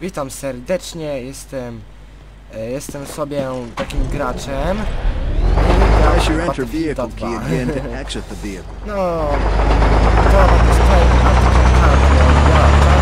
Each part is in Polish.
Witam serdecznie, jestem e, jestem sobie takim graczem. Gram vehicle. Battlefielda key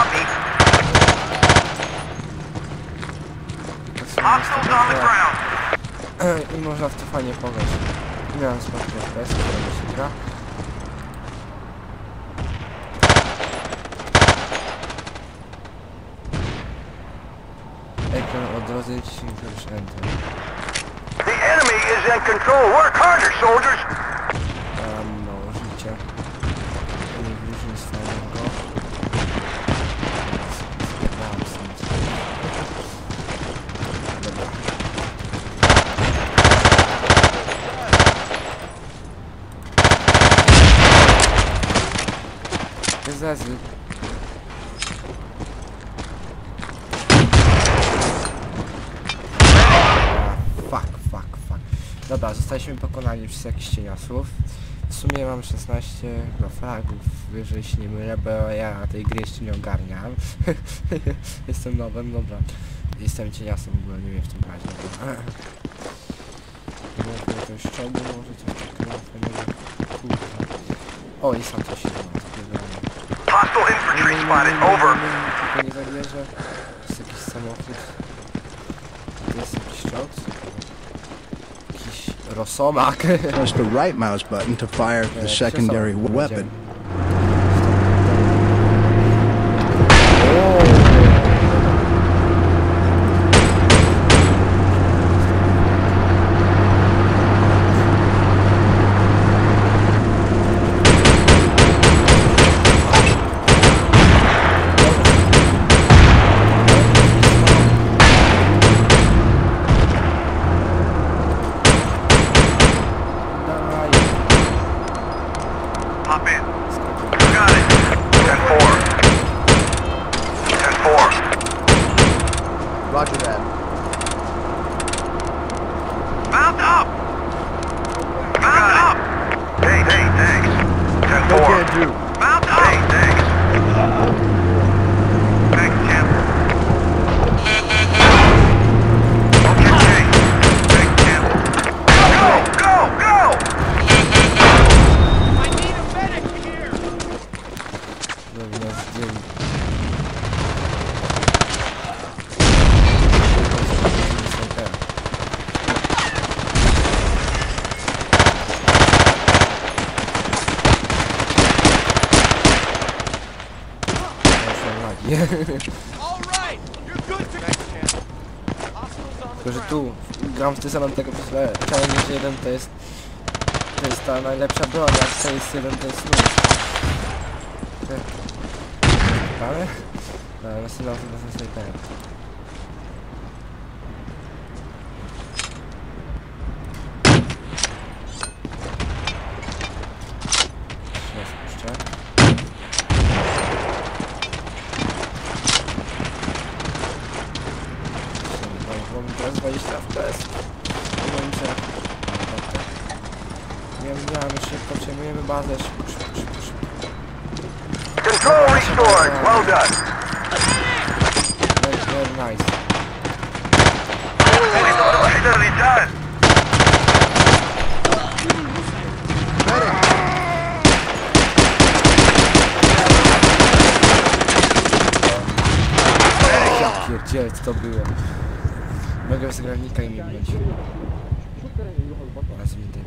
copy? Hostiles on the ground. I można w to fajnie pograć. Mam smaku FPS, którego się gra. Ekran odrodzy ci już enter. The enemy is in control. Work harder, soldiers. Zezy. Fuck, fuck, fuck. Dobra, zostaliśmy pokonani przez jakiś cieniasłów. W sumie mam 16 chyba fragów, jeżeli się nie mylę, bo ja tej gry jeszcze nie ogarniam. Jestem nowym, dobra. Jestem cieniasem w ogóle, nie wiem w tym razie. Może jakiegoś czołgu, może coś takiego. O, i sam coś się. Hostile infantry spotted. Over. Press the right mouse button to fire the secondary weapon. Bound up! Tylko, że tu gram w tym samym tego challenge 1 to jest to jest ta najlepsza broń, a jest 1 to jest nóż. Mamy? No, następna osoba ze scored. Well done. That's very nice. Nearly to było. Mogę bez granika i mi wbić. Teraz mi ten...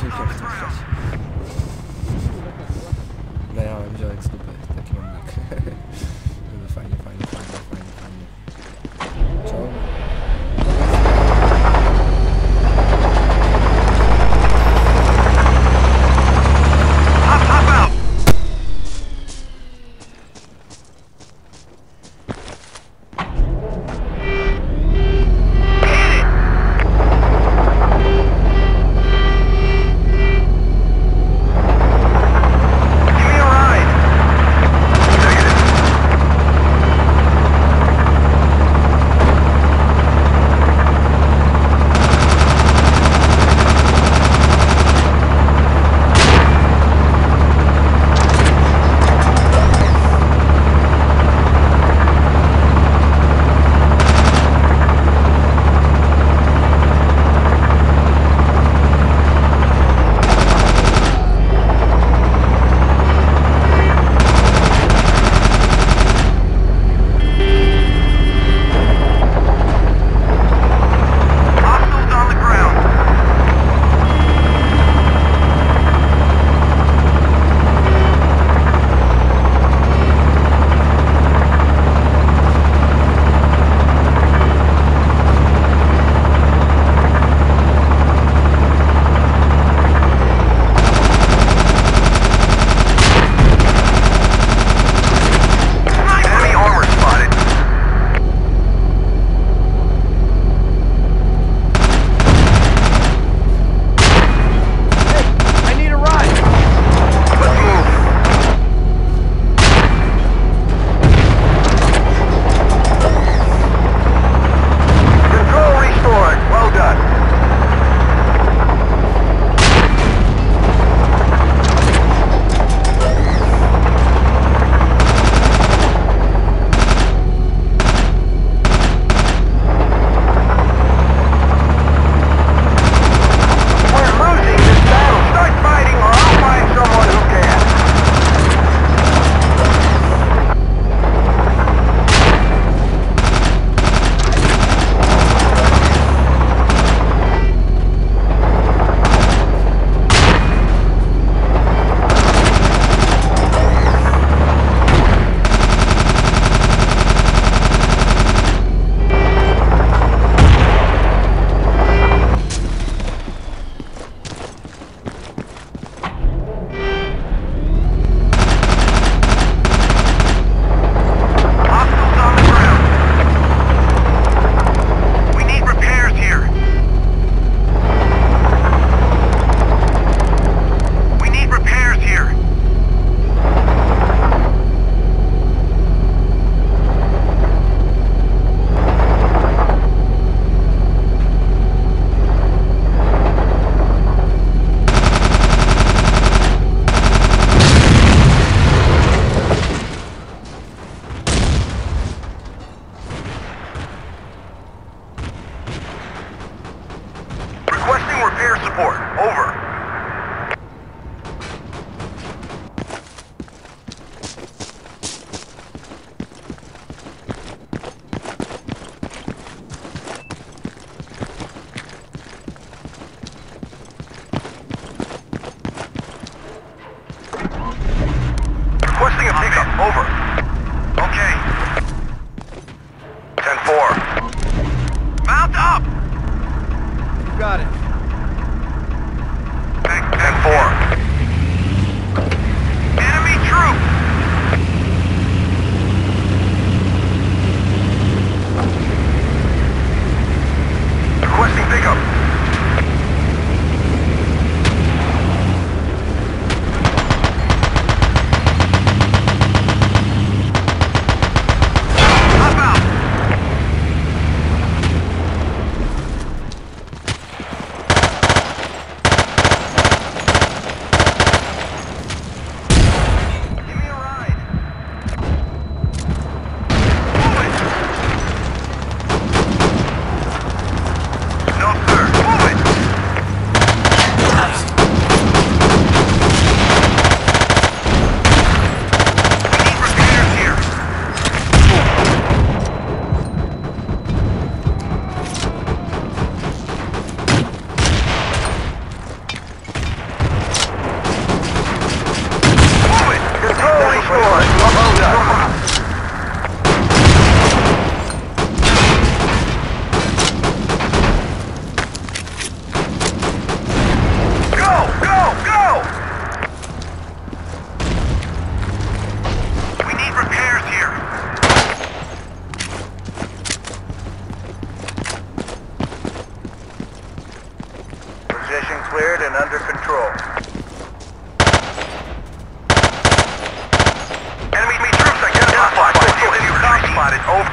Filmik jak to Lejałem ziołek z dupy, taki mam nick. fajnie, fajnie, fajnie.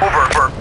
Over. over.